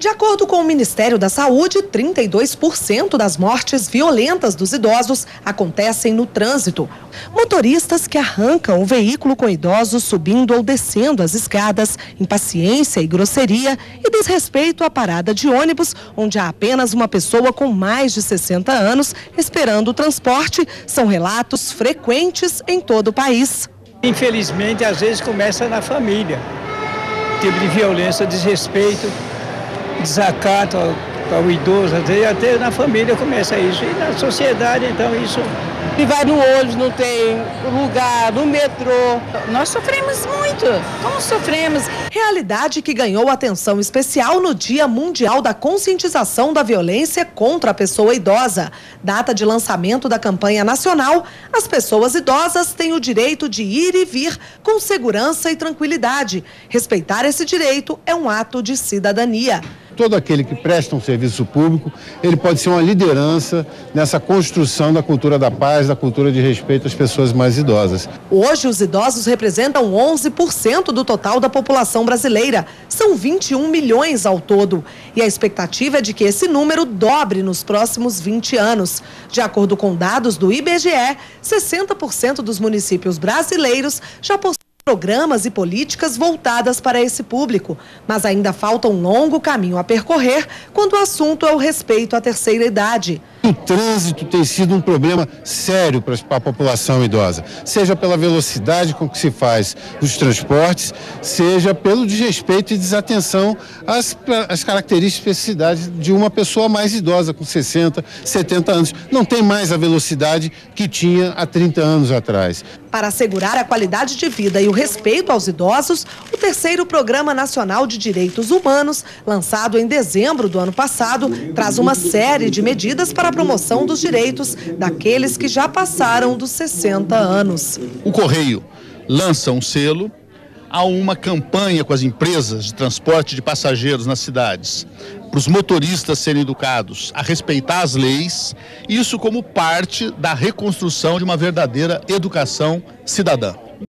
De acordo com o Ministério da Saúde, 32% das mortes violentas dos idosos acontecem no trânsito. Motoristas que arrancam o veículo com idosos subindo ou descendo as escadas, impaciência e grosseria e desrespeito à parada de ônibus, onde há apenas uma pessoa com mais de 60 anos esperando o transporte, são relatos frequentes em todo o país. Infelizmente, às vezes começa na família. Tipo de violência, desrespeito desacato ao, ao idoso, até na família começa isso. E na sociedade, então, isso. E vai no ônibus, não tem lugar, no metrô. Nós sofremos muito. Como sofremos? Realidade que ganhou atenção especial no Dia Mundial da Conscientização da Violência contra a Pessoa Idosa. Data de lançamento da campanha nacional, as pessoas idosas têm o direito de ir e vir com segurança e tranquilidade. Respeitar esse direito é um ato de cidadania todo aquele que presta um serviço público, ele pode ser uma liderança nessa construção da cultura da paz, da cultura de respeito às pessoas mais idosas. Hoje, os idosos representam 11% do total da população brasileira. São 21 milhões ao todo. E a expectativa é de que esse número dobre nos próximos 20 anos. De acordo com dados do IBGE, 60% dos municípios brasileiros já possuem programas e políticas voltadas para esse público, mas ainda falta um longo caminho a percorrer quando o assunto é o respeito à terceira idade. O trânsito tem sido um problema sério para a população idosa, seja pela velocidade com que se faz os transportes, seja pelo desrespeito e desatenção às, às características e especificidades de uma pessoa mais idosa, com 60, 70 anos. Não tem mais a velocidade que tinha há 30 anos atrás. Para assegurar a qualidade de vida e o respeito aos idosos, o terceiro Programa Nacional de Direitos Humanos, lançado em dezembro do ano passado, traz uma série de medidas para a promoção dos direitos daqueles que já passaram dos 60 anos. O Correio lança um selo há uma campanha com as empresas de transporte de passageiros nas cidades, para os motoristas serem educados a respeitar as leis, isso como parte da reconstrução de uma verdadeira educação cidadã.